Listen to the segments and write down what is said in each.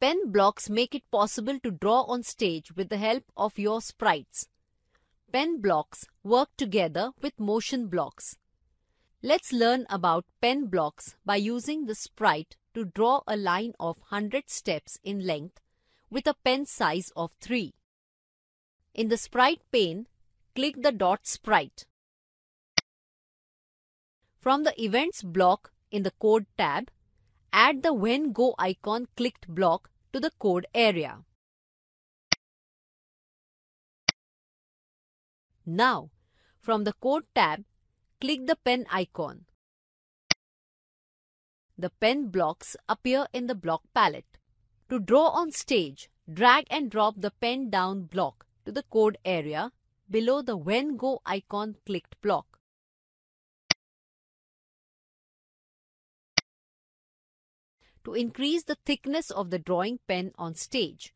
Pen blocks make it possible to draw on stage with the help of your sprites. Pen blocks work together with motion blocks. Let's learn about pen blocks by using the sprite to draw a line of 100 steps in length with a pen size of 3. In the sprite pane, click the dot sprite. From the Events block in the Code tab, add the When Go icon clicked block to the code area. Now, from the Code tab, click the pen icon. The pen blocks appear in the block palette. To draw on stage, drag and drop the pen down block to the code area below the When Go icon clicked block. To increase the thickness of the drawing pen on stage,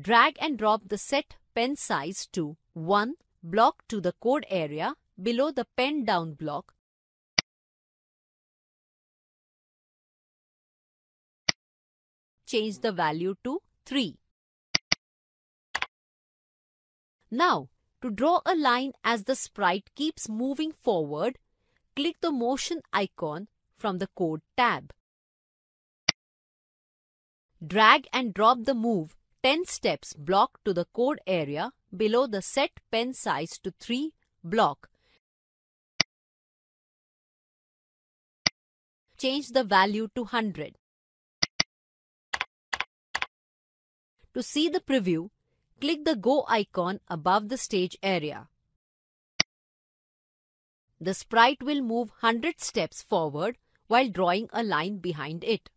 drag and drop the set pen size to 1 block to the code area below the pen down block change the value to 3. Now, to draw a line as the sprite keeps moving forward, click the motion icon from the code tab. Drag and drop the move 10 steps block to the code area below the set pen size to 3 block. Change the value to 100. To see the preview, click the Go icon above the stage area. The sprite will move 100 steps forward while drawing a line behind it.